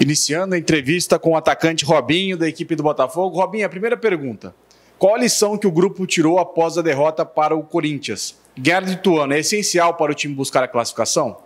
Iniciando a entrevista com o atacante Robinho, da equipe do Botafogo. Robinho, a primeira pergunta. Qual a lição que o grupo tirou após a derrota para o Corinthians? Ganhar de Ituano é essencial para o time buscar a classificação?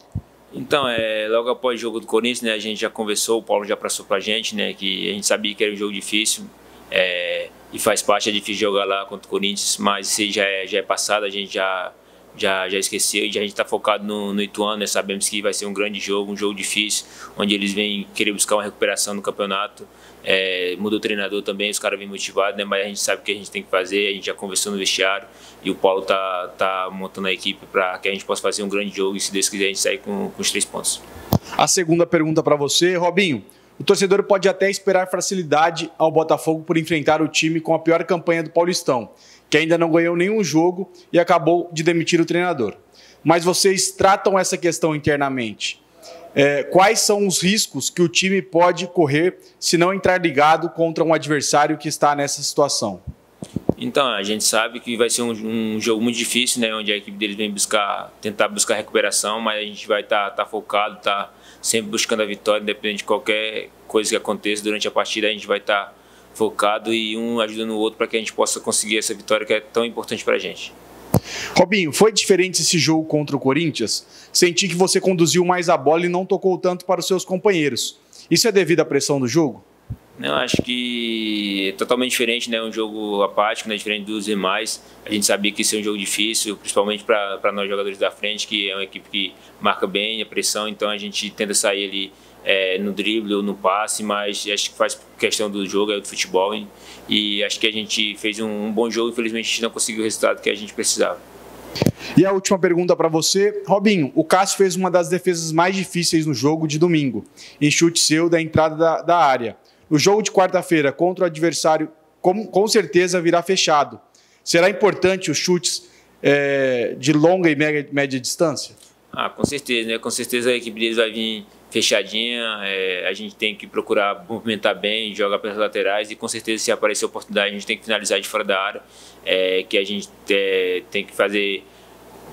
Então, é, logo após o jogo do Corinthians, né, a gente já conversou, o Paulo já passou para a gente, né, que a gente sabia que era um jogo difícil é, e faz parte, é difícil jogar lá contra o Corinthians, mas se já é, já é passado, a gente já já, já esqueceu, já a gente está focado no, no Ituano, né? sabemos que vai ser um grande jogo, um jogo difícil, onde eles vêm querer buscar uma recuperação no campeonato. É, mudou o treinador também, os caras vêm motivados, né? mas a gente sabe o que a gente tem que fazer, a gente já conversou no vestiário e o Paulo tá, tá montando a equipe para que a gente possa fazer um grande jogo e se Deus quiser a gente sair com, com os três pontos. A segunda pergunta para você, Robinho. O torcedor pode até esperar facilidade ao Botafogo por enfrentar o time com a pior campanha do Paulistão que ainda não ganhou nenhum jogo e acabou de demitir o treinador. Mas vocês tratam essa questão internamente. É, quais são os riscos que o time pode correr se não entrar ligado contra um adversário que está nessa situação? Então, a gente sabe que vai ser um, um, jogo muito difícil, né, onde a equipe deles vem buscar, tentar buscar recuperação, mas a gente vai estar tá, tá focado, tá sempre buscando a vitória, independente de qualquer coisa que aconteça durante a partida, a gente vai estar tá focado e um ajudando o outro para que a gente possa conseguir essa vitória que é tão importante para a gente. Robinho, foi diferente esse jogo contra o Corinthians? Senti que você conduziu mais a bola e não tocou tanto para os seus companheiros. Isso é devido à pressão do jogo? Não, acho que é totalmente diferente, né? Um jogo apático, né? Diferente dos demais. A gente sabia que isso é um jogo difícil, principalmente para nós jogadores da frente, que é uma equipe que marca bem a pressão, então a gente tenta sair ali é, no drible ou no passe, mas acho que faz questão do jogo, é do futebol. E, e acho que a gente fez um, um, bom jogo, infelizmente a gente não conseguiu o resultado que a gente precisava. E a última pergunta para você, Robinho. O Cássio fez uma das defesas mais difíceis no jogo de domingo, em chute seu da entrada da, da área. No jogo de quarta-feira contra o adversário, com, com certeza virá fechado. Será importante os chutes é, de longa e média, média distância? Ah, com certeza, né? Com certeza a equipe deles vai vir fechadinha, é, a gente tem que procurar movimentar bem, jogar pelas laterais e com certeza se aparecer oportunidade a gente tem que finalizar de fora da área, é, que a gente é, tem que fazer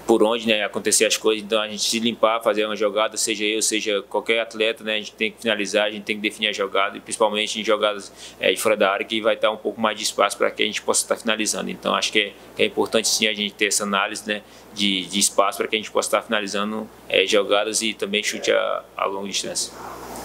por onde né, acontecer as coisas, então a gente se limpar, fazer uma jogada, seja eu, seja qualquer atleta, né, a gente tem que finalizar, a gente tem que definir a jogada, e principalmente em jogadas é, de fora da área, que vai estar um pouco mais de espaço para que a gente possa estar finalizando. Então acho que é, é importante sim a gente ter essa análise né, de, de espaço para que a gente possa estar finalizando é, jogadas e também chute a, a longa distância.